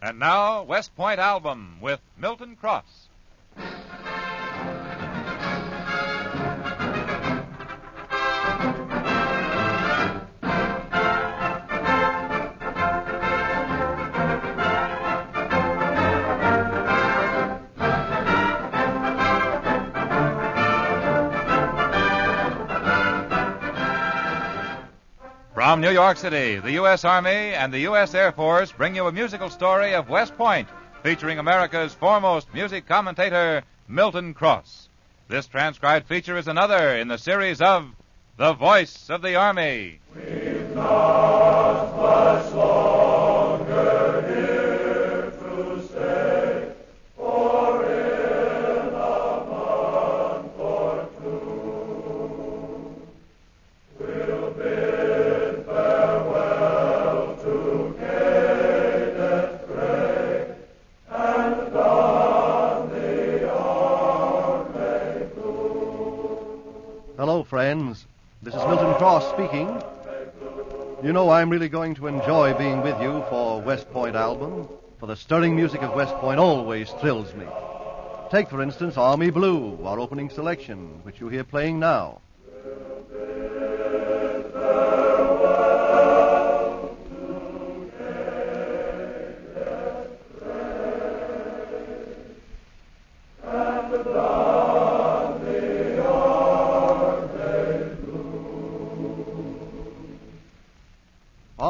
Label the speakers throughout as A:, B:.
A: And now, West Point Album with Milton Cross. From New York City, the U.S. Army and the U.S. Air Force bring you a musical story of West Point, featuring America's foremost music commentator, Milton Cross. This transcribed feature is another in the series of The Voice of the Army.
B: Cross speaking. You know, I'm really going to enjoy being with you for West Point album, for the stirring music of West Point always thrills me. Take, for instance, Army Blue, our opening selection, which you hear playing now.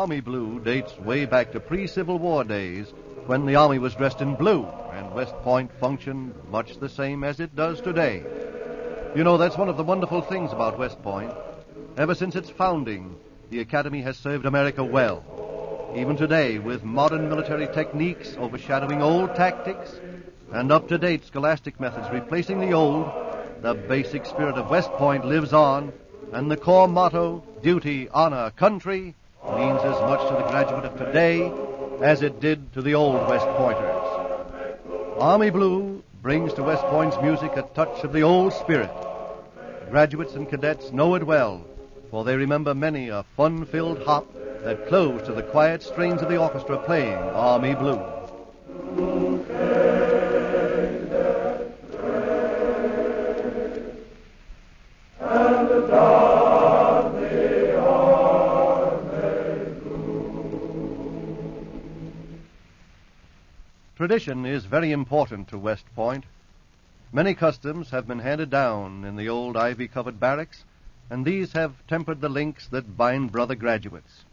B: Army blue dates way back to pre Civil War days when the Army was dressed in blue and West Point functioned much the same as it does today. You know, that's one of the wonderful things about West Point. Ever since its founding, the Academy has served America well. Even today, with modern military techniques overshadowing old tactics and up to date scholastic methods replacing the old, the basic spirit of West Point lives on, and the Corps motto, duty, honor, country, means as much to the graduate of today as it did to the old West Pointers. Army Blue brings to West Point's music a touch of the old spirit. Graduates and cadets know it well, for they remember many a fun filled hop that closed to the quiet strains of the orchestra playing Army Blue. Tradition is very important to West Point. Many customs have been handed down in the old ivy covered barracks, and these have tempered the links that bind brother graduates.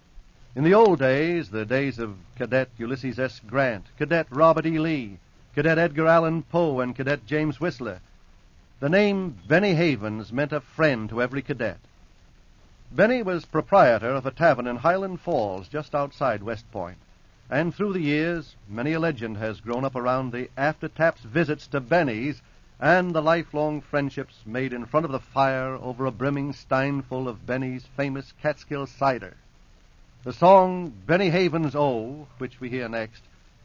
B: In the old days, the days of Cadet Ulysses S. Grant, Cadet Robert E. Lee, Cadet Edgar Allan Poe, and Cadet James Whistler, the name Benny Havens meant a friend to every cadet. Benny was proprietor of a tavern in Highland Falls, just outside West Point. And through the years, many a legend has grown up around the after taps visits to Benny's and the lifelong friendships made in front of the fire over a brimming steinful of Benny's famous Catskill cider. The song Benny Havens O, which we hear next,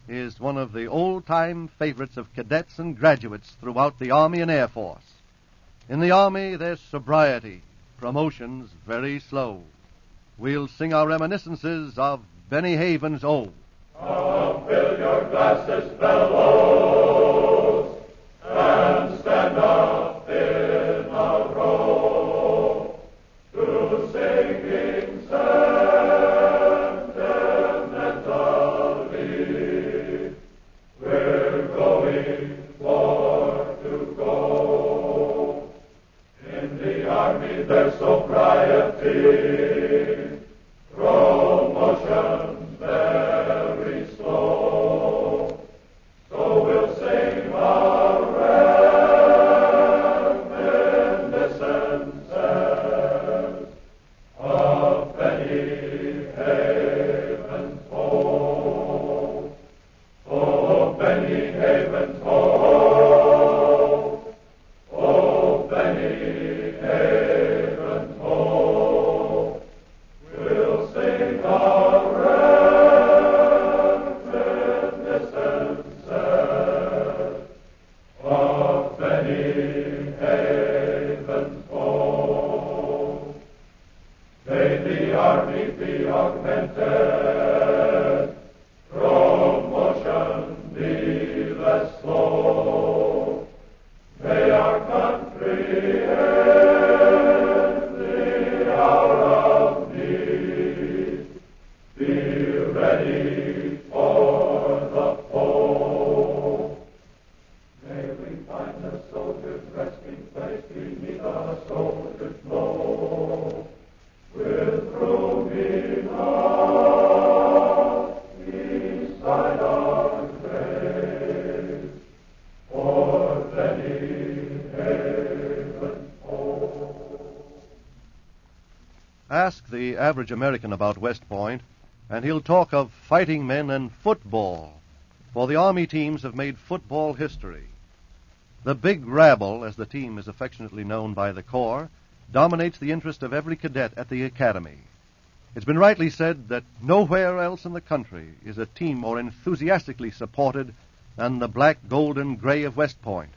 B: is one of the old time favorites of cadets and graduates throughout the Army and Air Force. In the Army, there's sobriety, promotions very slow. We'll sing our reminiscences of Benny Havens O.
C: Come fill your glasses, fellows,
B: Ask the average American about West Point, and he'll talk of fighting men and football, for the Army teams have made football history. The Big Rabble, as the team is affectionately known by the Corps, dominates the interest of every cadet at the Academy. It's been rightly said that nowhere else in the country is a team more enthusiastically supported than the black, gold, and gray of West Point.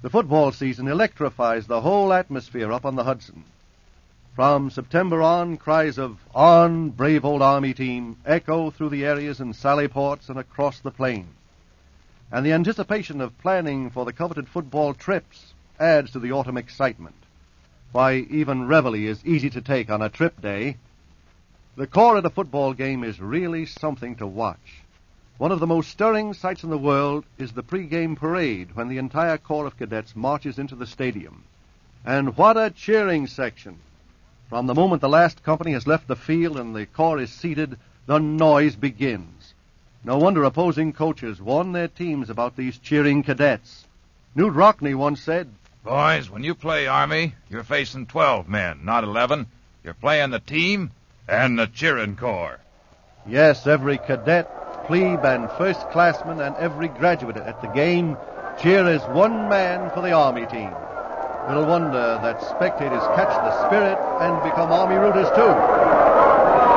B: The football season electrifies the whole atmosphere up on the Hudson. From September on, cries of On, brave old Army team echo through the areas in Sally Ports and across the plain. And the anticipation of planning for the coveted football trips adds to the autumn excitement. Why, even reveille is easy to take on a trip day. The Corps at a football game is really something to watch. One of the most stirring sights in the world is the pregame parade when the entire corps of cadets marches into the stadium. And what a cheering section! From the moment the last company has left the field and the corps is seated, the noise begins. No wonder opposing coaches warn their teams about these cheering cadets. Knute Rockne once said,
A: Boys, when you play Army, you're facing 12 men, not 11. You're playing the team and the cheering corps.
B: Yes, every cadet, plebe, and first classman, and every graduate at the game cheer as one man for the Army team. Little wonder that spectators catch the spirit and become Army rooters too.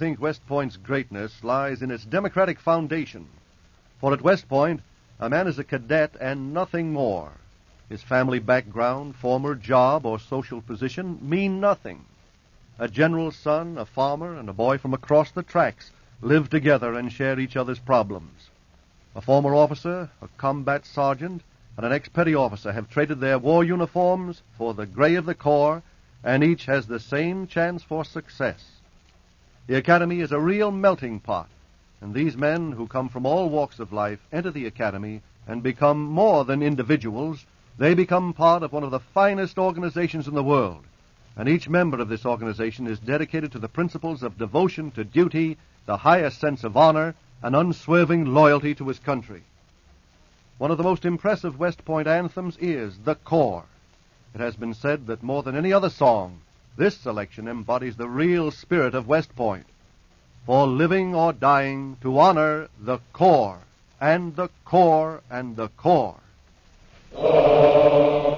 B: Think West Point's greatness lies in its democratic foundation. For at West Point, a man is a cadet and nothing more. His family background, former job, or social position mean nothing. A general's son, a farmer, and a boy from across the tracks live together and share each other's problems. A former officer, a combat sergeant, and an ex-petty officer have traded their war uniforms for the gray of the Corps, and each has the same chance for success. The Academy is a real melting pot, and these men who come from all walks of life enter the Academy and become more than individuals. They become part of one of the finest organizations in the world, and each member of this organization is dedicated to the principles of devotion to duty, the highest sense of honor, and unswerving loyalty to his country. One of the most impressive West Point anthems is The Corps. It has been said that more than any other song, this selection embodies the real spirit of West Point. For living or dying to honor the Corps, and the Corps, and the Corps.
C: Our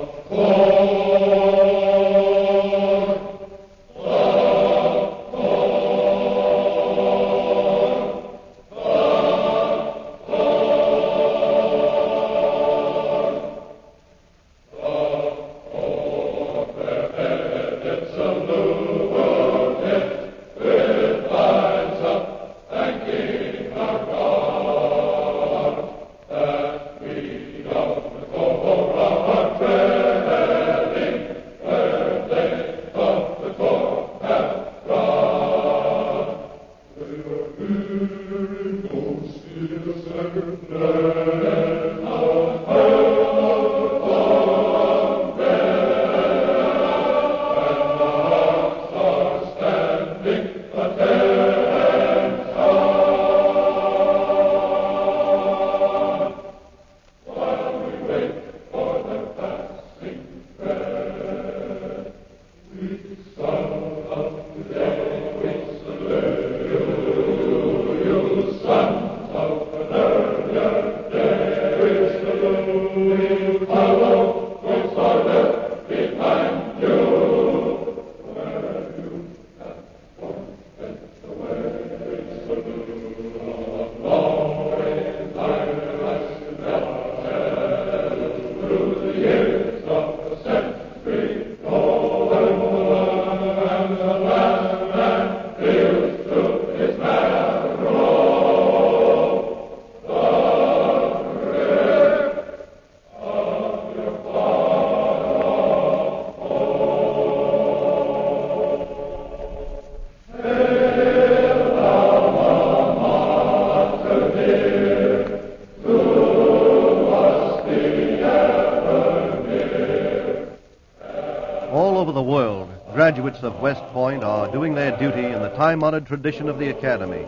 B: of West Point are doing their duty in the time honored tradition of the Academy.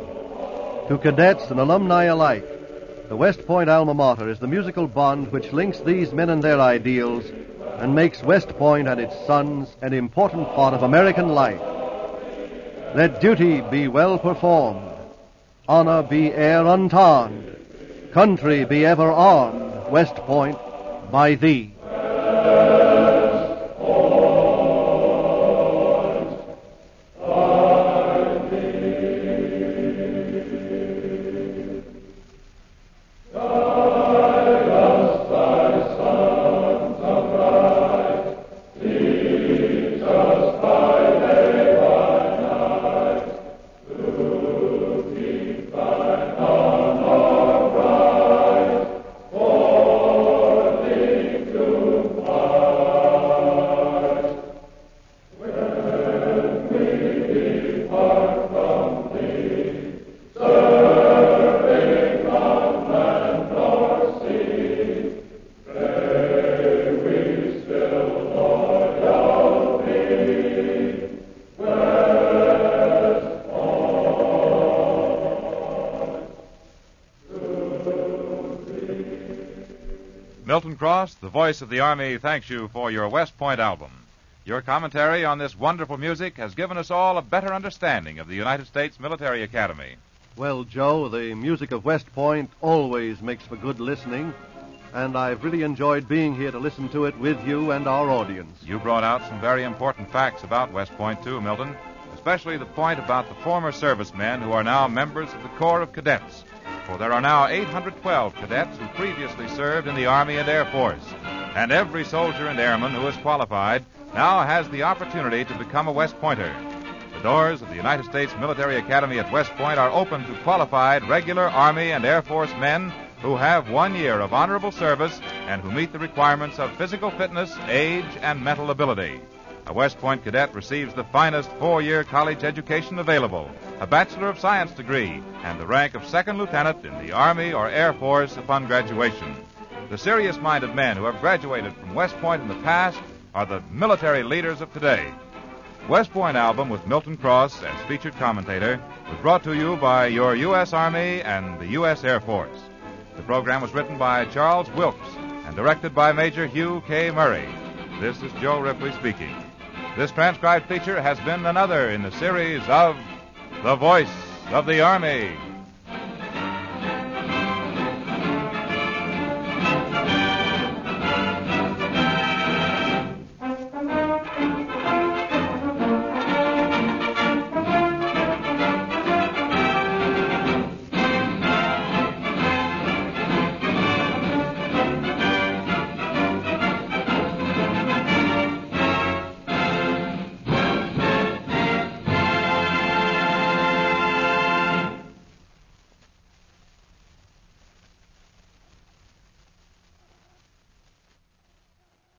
B: To cadets and alumni alike, the West Point alma mater is the musical bond which links these men and their ideals and makes West Point and its sons an important part of American life. Let duty be well performed, honor be e'er untarned, country be ever armed, West Point, by thee.
A: Cross, the voice of the Army, thanks you for your West Point album. Your commentary on this wonderful music has given us all a better understanding of the United States Military Academy.
B: Well, Joe, the music of West Point always makes for good listening, and I've really enjoyed being here to listen to it with you and our audience.
A: You brought out some very important facts about West Point, too, Milton, especially the point about the former servicemen who are now members of the Corps of Cadets. For there are now 812 cadets who previously served in the Army and Air Force. And every soldier and airman who is qualified now has the opportunity to become a West Pointer. The doors of the United States Military Academy at West Point are open to qualified regular Army and Air Force men who have one year of honorable service and who meet the requirements of physical fitness, age, and mental ability. A West Point cadet receives the finest four year college education available, a Bachelor of Science degree, and the rank of second lieutenant in the Army or Air Force upon graduation. The serious minded men who have graduated from West Point in the past are the military leaders of today. West Point album with Milton Cross as featured commentator was brought to you by your U.S. Army and the U.S. Air Force. The program was written by Charles Wilkes and directed by Major Hugh K. Murray. This is Joe Ripley speaking. This transcribed feature has been another in the series of The Voice of the Army.